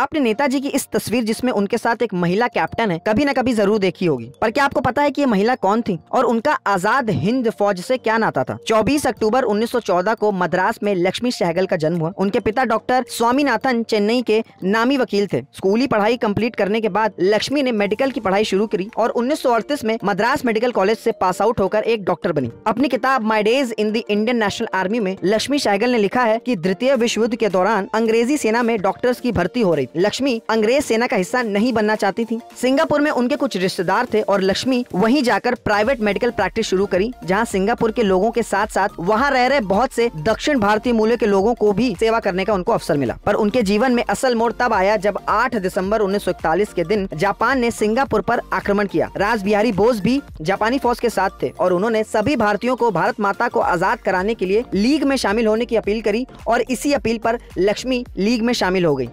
आपने नेताजी की इस तस्वीर जिसमें उनके साथ एक महिला कैप्टन है, कभी न कभी ज़रूर देखी होगी। पर क्या आपको पता है कि ये महिला कौन थी? और उनका आज़ाद हिंद फौज से क्या नाता था? 24 अक्टूबर 1914 को मद्रास में लक्ष्मी सहगल का जन्म हुआ। उनके पिता डॉक्टर स्वामीनाथन चेन्नई के नामी वकील थे। स्कूली पढ़ाई कंप्लीट करने के बाद लक्ष्मी ने मेडिकल की पढ़ाई शुरू करी और उन्नीस सौ अड़तीस में मद्रास मेडिकल कॉलेज से पास आउट होकर एक डॉक्टर बनी। अपनी किताब my days in the Indian national army में लक्ष्मी सहगल ने लिखा है की द्वितीय विश्व युद्ध के दौरान अंग्रेज़ी सेना में डॉक्टर्स की भर्ती हो रही लक्ष्मी अंग्रेज़ सेना का हिस्सा नहीं बनना चाहती थी। सिंगापुर में उनके कुछ रिश्तेदार थे और लक्ष्मी वहीं जाकर प्राइवेट मेडिकल प्रैक्टिस शुरू करी, जहाँ सिंगापुर के लोगों के साथ साथ वहाँ रह रहे बहुत से दक्षिण भारतीय मूल्य के लोगों को भी सेवा करने का उनको अवसर मिला। पर उनके जीवन में असल मोड़ तब आया जब 8 दिसंबर 1941 के दिन जापान ने सिंगापुर पर आक्रमण किया। राज बिहारी बोस भी जापानी फौज के साथ थे और उन्होंने सभी भारतीयों को भारत माता को आज़ाद कराने के लिए लीग में शामिल होने की अपील करी और इसी अपील पर लक्ष्मी लीग में शामिल हो गई।